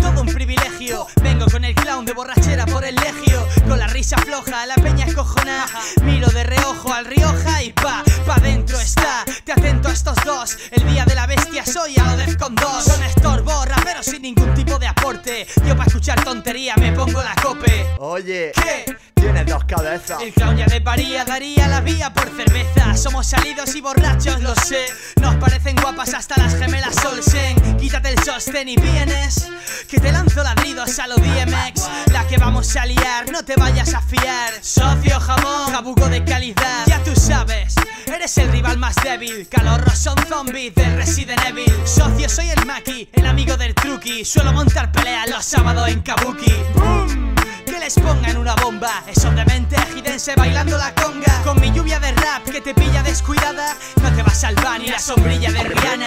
todo un privilegio. Vengo con el clown de borrachera por el legio, con la risa floja, la peña escojona. Miro de reojo al Rioja y pa, pa dentro está. Te atento a estos dos, el día de la bestia soy a lo Defcon 2. Son estorbo, rapero sin ningún tipo de. Yo pa' escuchar tontería me pongo la cope. Oye, ¿Qué? tienes dos cabezas. El clown ya desvaría, daría la vía por cerveza. Somos salidos y borrachos, lo sé. Nos parecen guapas hasta las gemelas Olsen. Quítate el sostén y vienes. Que te lanzo ladridos a lo DMX. La que vamos a liar, no te vayas a fiar. Socio jamón, jabugo de calidad. Eres el rival más débil. Calorros son zombies de Resident Evil. Socio, soy el Maki, el amigo del truqui. Suelo montar peleas los sábados en Kabuki. ¡Boom! Que les pongan una bomba Es son de mente ejidense bailando la conga Con mi lluvia de rap que te pilla descuidada No te va a salvar ni la sombrilla de Rihanna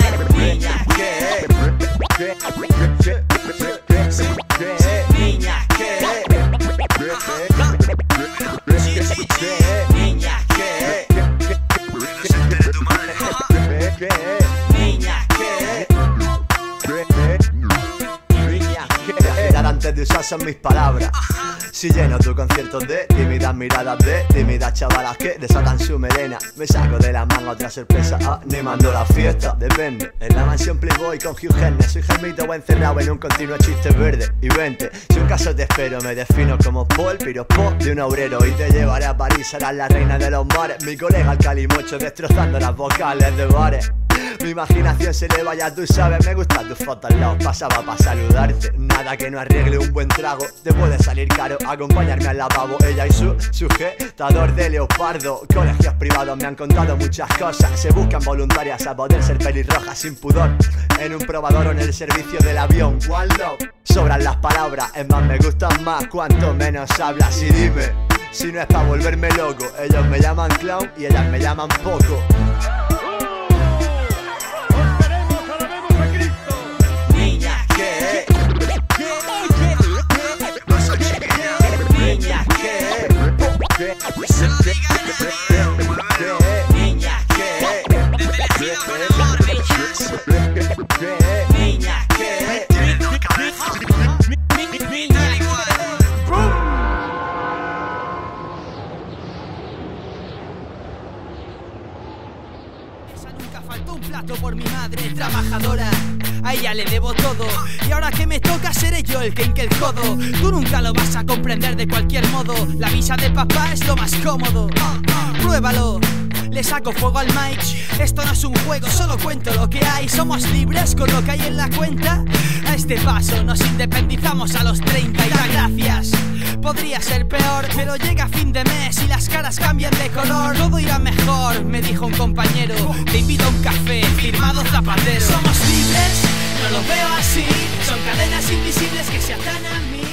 ¿Qué? Niña, ¿qué? Esperar antes de usar son mis palabras. Si lleno tu concierto de tímidas miradas de tímidas chavalas que desatan su melena. Me saco de la manga otra sorpresa, animando la fiesta. Depende, en la mansión Playboy con Hugh Hefner. Soy Germito o encerrado en un continuo chiste verde. Y vente, si un caso te espero, me defino como Paul, piropo de un obrero. Y te llevaré a París, serás la reina de los mares. Mi colega el calimocho destrozando las vocales de bares. Mi imaginación se le vaya, tú sabes, me gusta tu foto al lado, pasaba para saludarte. Nada que no arregle un buen trago, te puede salir caro acompañarme al lavabo. Ella y su sujetador de leopardo. Colegios privados me han contado muchas cosas. Se buscan voluntarias a poder ser pelirrojas sin pudor. En un probador o en el servicio del avión. Love. Sobran las palabras, es más, me gustan más cuanto menos hablas. Y dime, si no es para volverme loco, ellos me llaman clown y ellas me llaman poco. Nunca faltó un plato por mi madre trabajadora. A ella le debo todo. Y ahora que me toca seré yo el que hinque el codo. Tú nunca lo vas a comprender de cualquier modo. La visa de papá es lo más cómodo. Pruébalo. Le saco fuego al mic. Esto no es un juego, solo cuento lo que hay. Somos libres con lo que hay en la cuenta. A este paso nos independizamos a los 30 y da gracias. Podría ser peor, pero llega fin de mes y las caras cambian de color. Todo irá mejor, me dijo un compañero. Te invito a un café, firmado zapatero. Veo así. Son cadenas invisibles que se atan a mí.